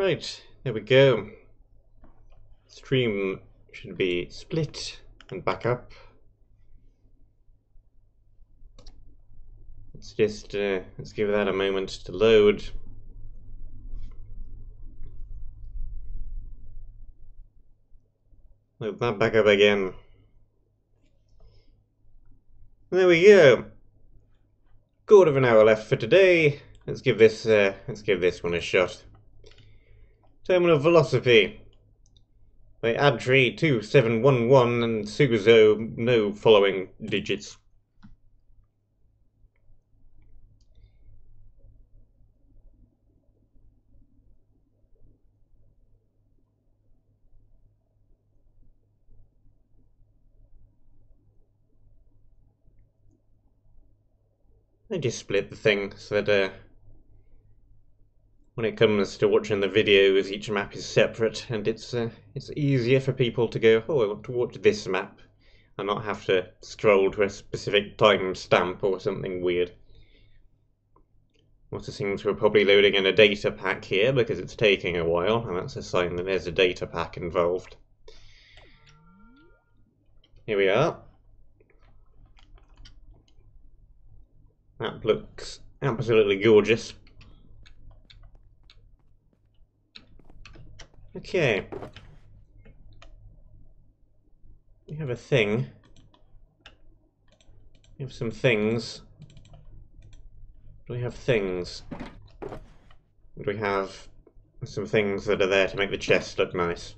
Right, there we go. Stream should be split and back up. Let's just uh, let's give that a moment to load. Load that back up again. There we go. Quarter of an hour left for today. Let's give this uh, let's give this one a shot. Terminal velocity by Adri 2711 and Suso no following digits. I just split the thing so that uh, when it comes to watching the videos, each map is separate, and it's uh, it's easier for people to go, oh, I want to watch this map, and not have to scroll to a specific time stamp or something weird. Also seems we're probably loading in a data pack here because it's taking a while, and that's a sign that there's a data pack involved. Here we are. That looks absolutely gorgeous. Okay. We have a thing. We have some things. Do we have things? Do we have some things that are there to make the chest look nice?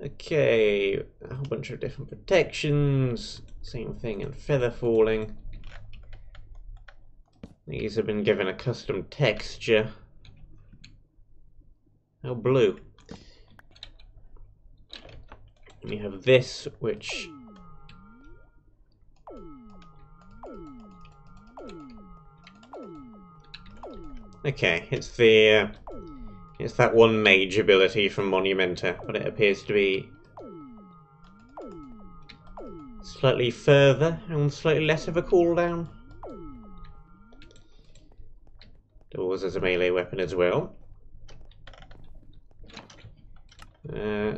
Okay, a whole bunch of different protections. Same thing in feather falling. These have been given a custom texture. Oh, blue. We have this, which... Okay, it's the... Uh, it's that one mage ability from Monumenta, but it appears to be slightly further and slightly less of a cooldown. Doors as a melee weapon as well. Uh,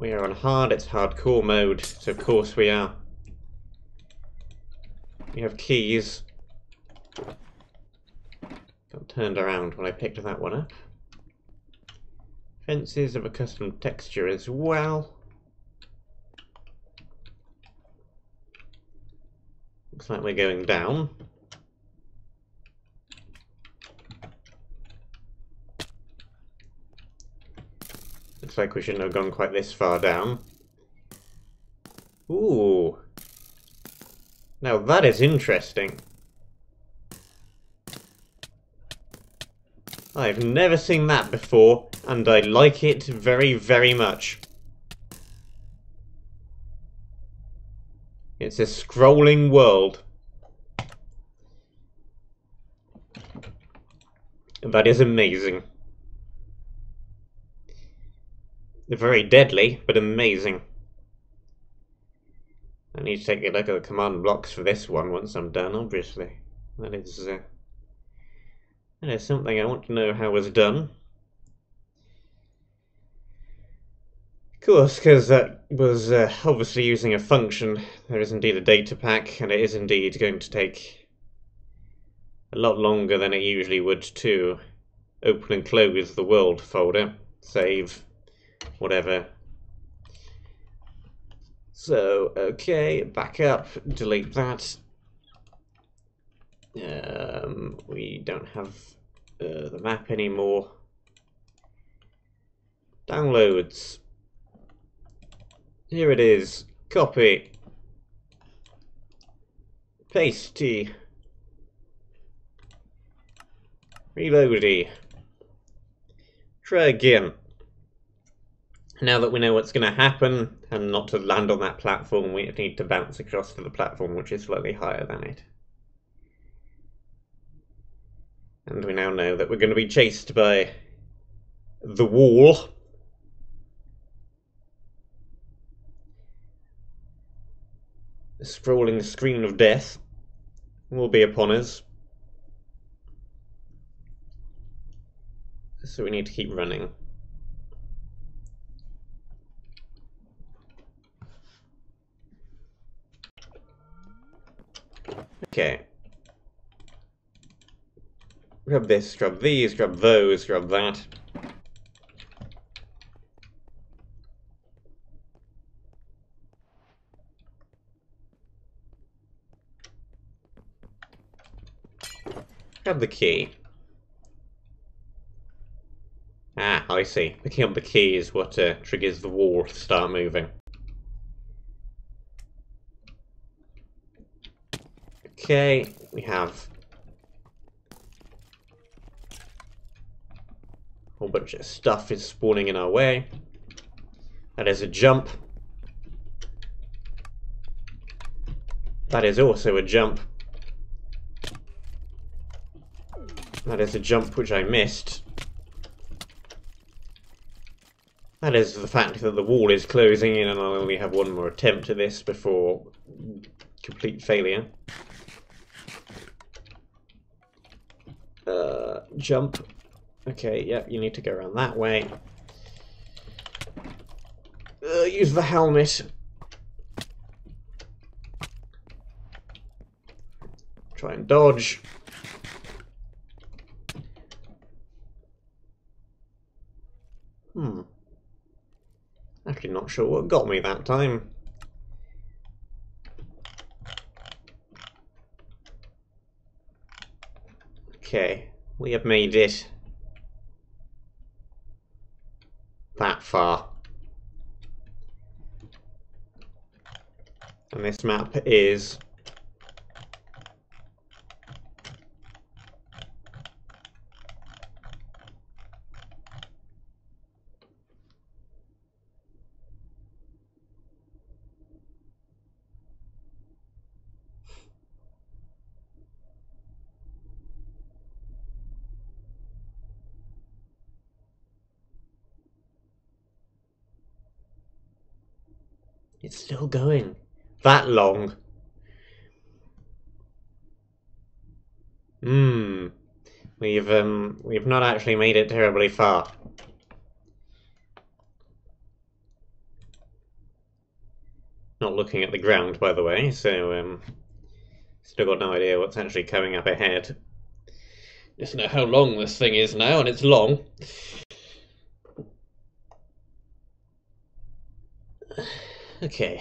we are on hard, it's hardcore mode, so of course we are. We have keys. Got turned around when I picked that one up. Fences of a custom texture as well. Looks like we're going down. Looks like we shouldn't have gone quite this far down. Ooh. Now that is interesting. I've never seen that before, and I like it very, very much. It's a scrolling world. That is amazing. Very deadly, but amazing. I need to take a look at the command blocks for this one once I'm done, obviously. That is, uh, that is something I want to know how was done. Of course, because that was uh, obviously using a function. There is indeed a data pack, and it is indeed going to take a lot longer than it usually would to open and close the world folder. Save whatever. So, okay, back up, delete that. Um, we don't have uh, the map anymore. Downloads. Here it is. Copy. Pasty. Reloady. Try again now that we know what's going to happen, and not to land on that platform, we need to bounce across to the platform which is slightly higher than it. And we now know that we're going to be chased by the wall. The scrolling screen of death will be upon us. So we need to keep running. Okay. Grab this, grab these, grab those, grab that. Grab the key. Ah, I see. Picking up the key is what uh, triggers the wall to start moving. Okay, we have a whole bunch of stuff is spawning in our way. That is a jump. That is also a jump. That is a jump which I missed. That is the fact that the wall is closing in and I'll only have one more attempt at this before complete failure. Uh, jump. Okay, yep, you need to go around that way. Uh, use the helmet. Try and dodge. Hmm. Actually not sure what got me that time. Okay, we have made it that far. And this map is It's still going. That long. Hmm. We've um we've not actually made it terribly far. Not looking at the ground, by the way, so um still got no idea what's actually coming up ahead. Just know how long this thing is now, and it's long. Okay.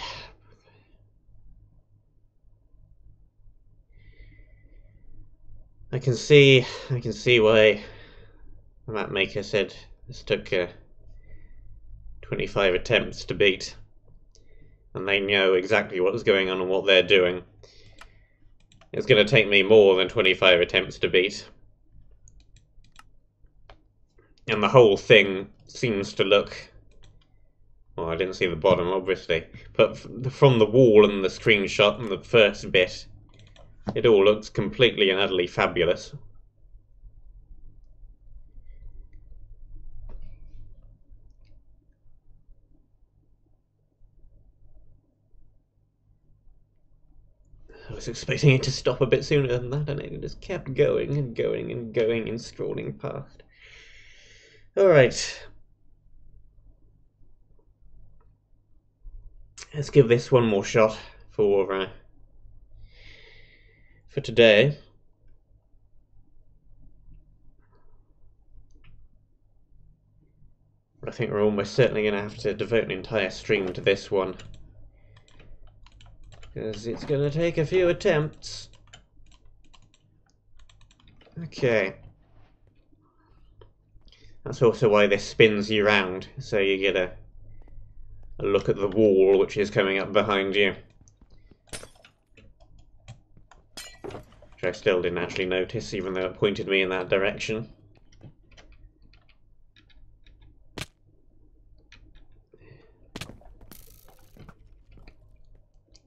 I can see, I can see why the map maker said this took uh, 25 attempts to beat. And they know exactly what's going on and what they're doing. It's going to take me more than 25 attempts to beat. And the whole thing seems to look well, I didn't see the bottom, obviously. But from the wall and the screenshot and the first bit, it all looks completely and utterly fabulous. I was expecting it to stop a bit sooner than that, and it just kept going and going and going and scrolling past. Alright, let's give this one more shot for uh, for today. I think we're almost certainly going to have to devote an entire stream to this one. Because it's going to take a few attempts. Okay. That's also why this spins you round, so you get a a look at the wall which is coming up behind you. Which I still didn't actually notice, even though it pointed me in that direction.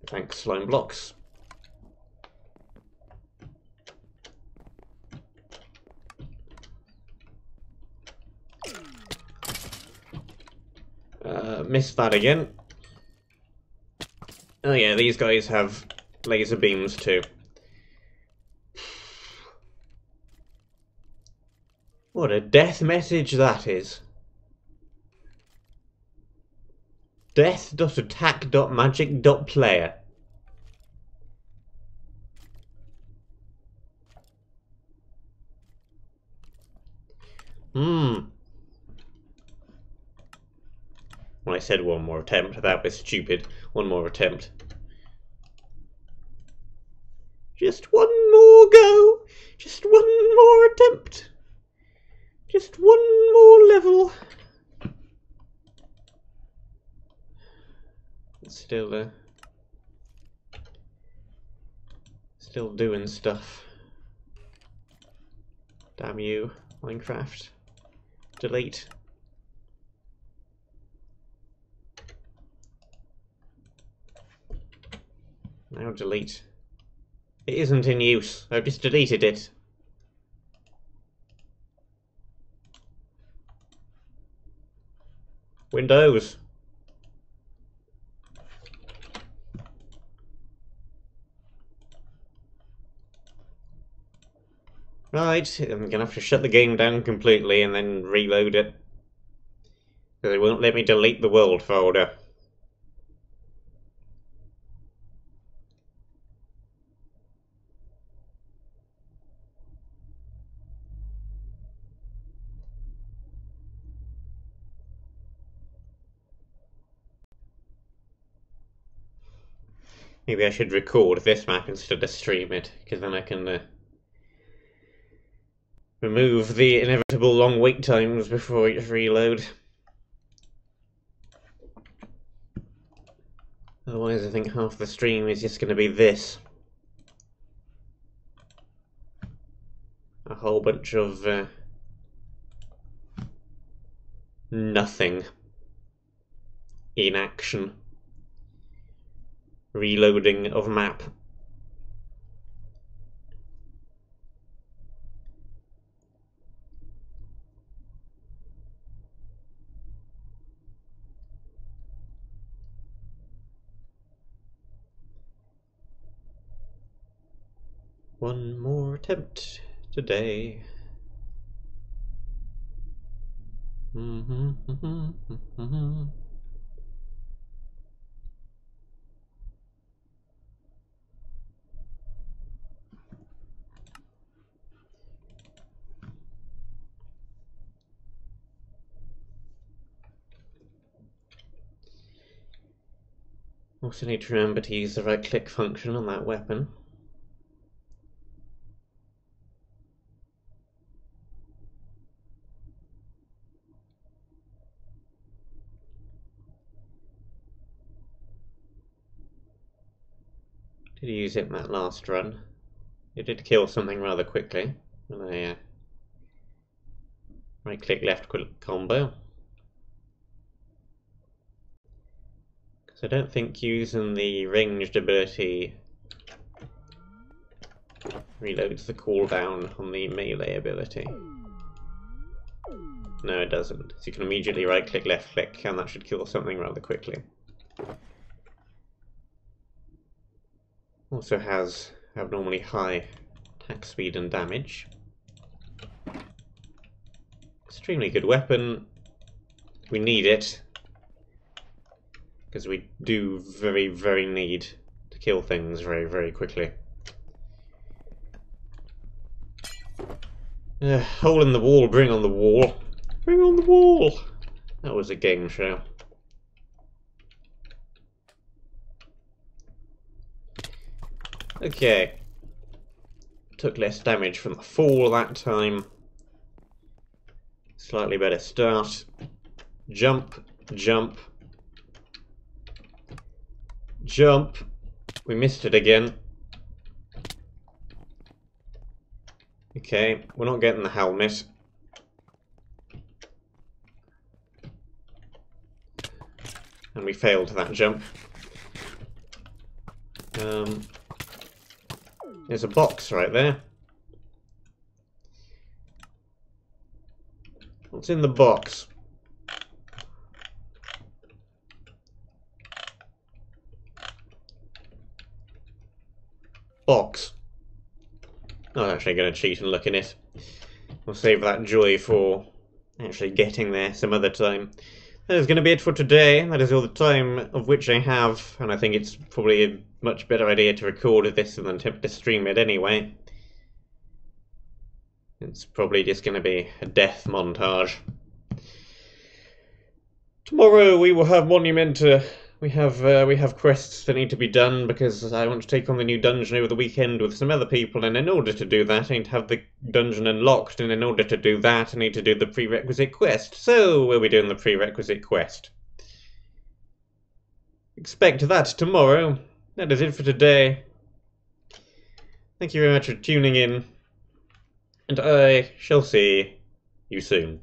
Thanks, slime blocks. Uh, missed that again. Oh yeah, these guys have laser beams too. What a death message that is. Death.attack.magic.player. Hmm. When I said one more attempt, that was stupid. One more attempt. Just one more go. Just one more attempt. Just one more level. Still, uh, still doing stuff. Damn you, Minecraft. Delete. Now delete. It isn't in use. I've just deleted it. Windows. Right, I'm gonna have to shut the game down completely and then reload it. Because it won't let me delete the world folder. Maybe I should record this map instead of stream it, because then I can uh, remove the inevitable long wait times before it reload. Otherwise I think half the stream is just going to be this. A whole bunch of uh, nothing in action. Reloading of map. One more attempt today. Mm-hmm, mm-hmm, mm-hmm. Also need to remember to use the right click function on that weapon. Did use it in that last run. It did kill something rather quickly when I uh, right click left click combo. I don't think using the ranged ability reloads the cooldown on the melee ability. No, it doesn't. So you can immediately right click, left click, and that should kill something rather quickly. Also has abnormally high attack speed and damage. Extremely good weapon. We need it because we do very, very need to kill things very, very quickly. Uh, hole in the wall, bring on the wall. Bring on the wall! That was a game show. Okay. Took less damage from the fall that time. Slightly better start. Jump, jump, Jump. We missed it again. Okay, we're not getting the helmet. And we failed that jump. Um, there's a box right there. What's in the box? Box. I'm actually going to cheat and look in it. we'll save that joy for actually getting there some other time. That is going to be it for today. That is all the time of which I have, and I think it's probably a much better idea to record this than attempt to stream it anyway. It's probably just going to be a death montage. Tomorrow we will have Monumenta. We have uh, we have quests that need to be done because I want to take on the new dungeon over the weekend with some other people, and in order to do that, I need to have the dungeon unlocked, and in order to do that, I need to do the prerequisite quest. So we'll be doing the prerequisite quest. Expect that tomorrow. That is it for today. Thank you very much for tuning in and I shall see you soon.